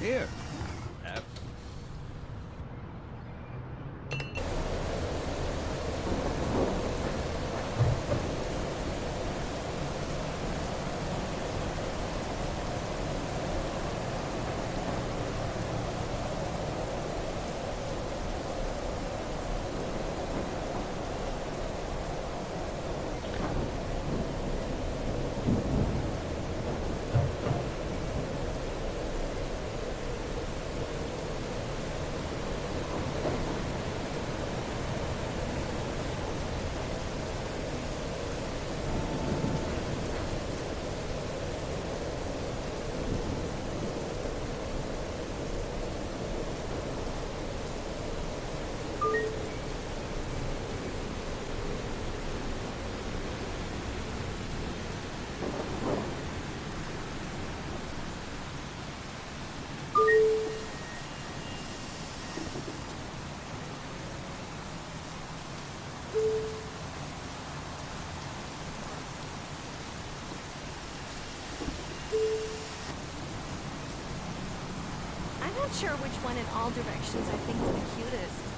Here. not sure which one in all directions I think is the cutest.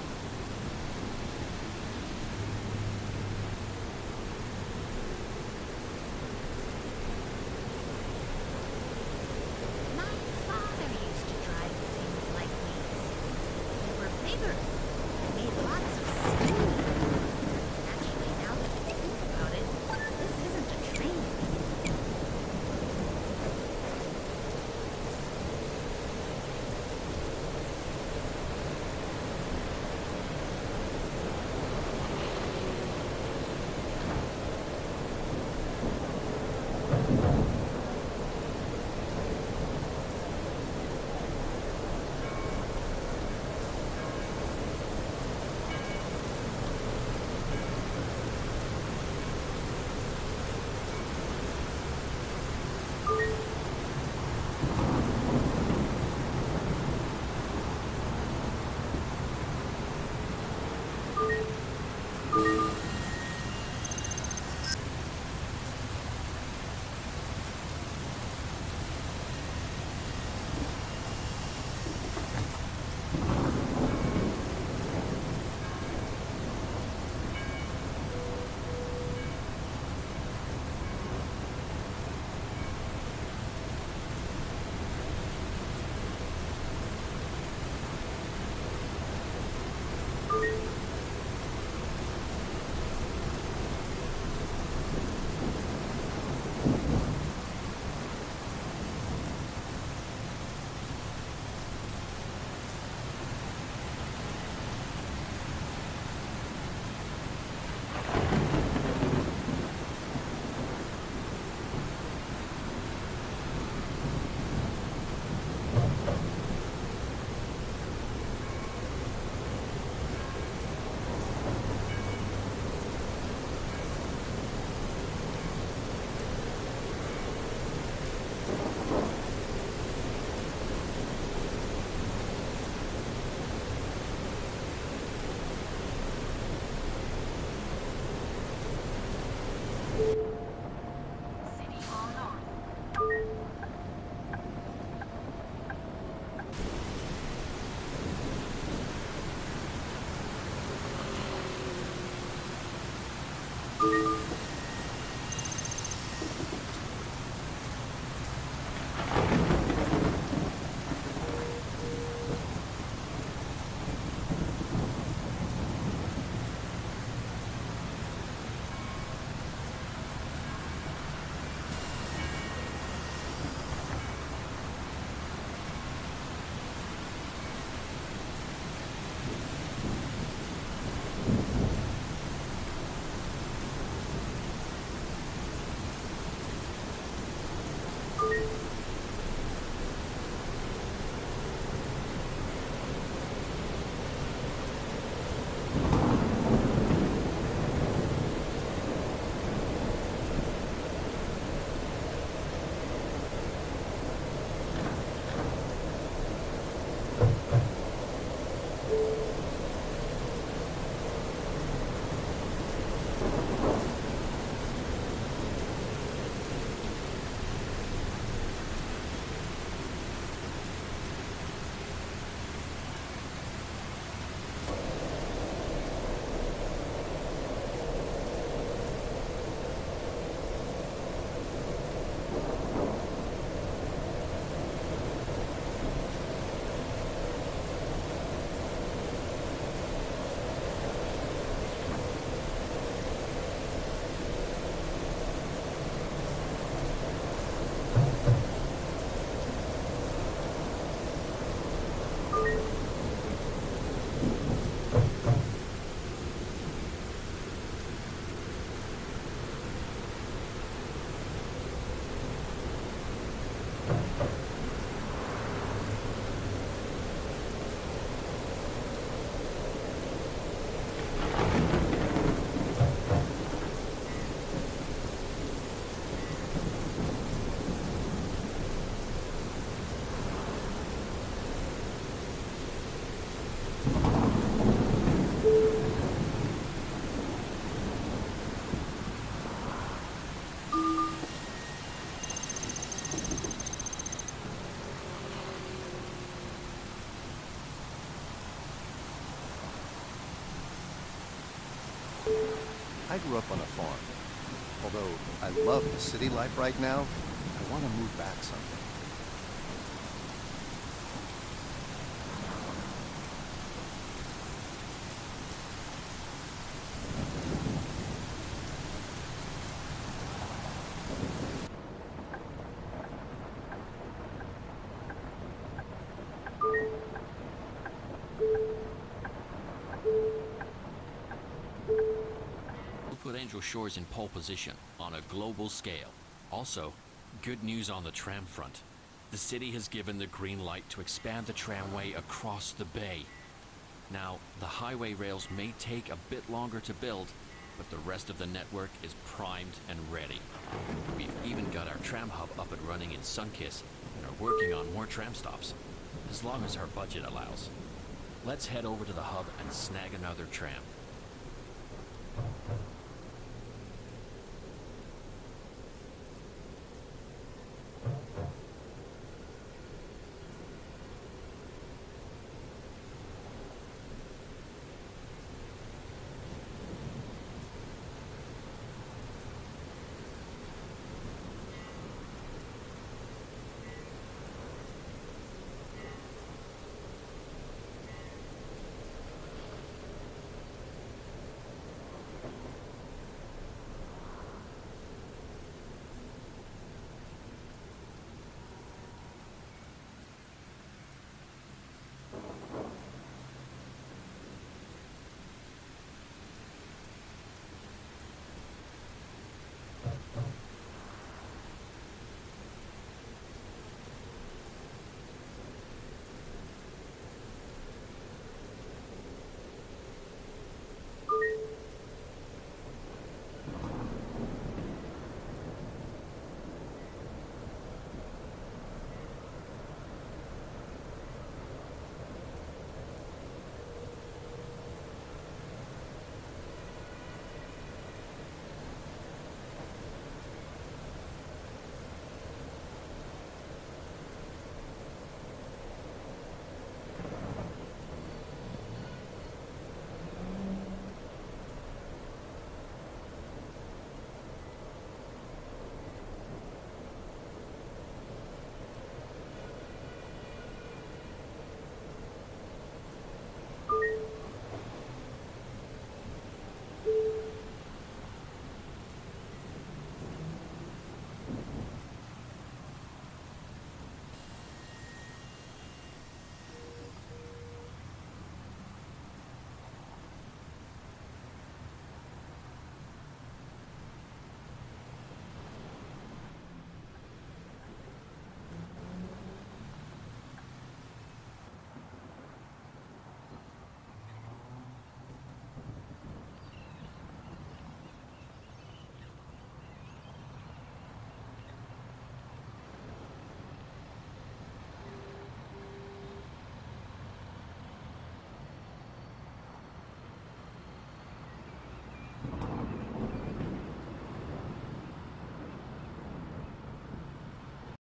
I grew up on a farm. Although I love the city life right now, I want to move back someday. Angel Shores in pole position on a global scale. Also, good news on the tram front. The city has given the green light to expand the tramway across the bay. Now, the highway rails may take a bit longer to build, but the rest of the network is primed and ready. We've even got our tram hub up and running in Sunkiss and are working on more tram stops, as long as our budget allows. Let's head over to the hub and snag another tram.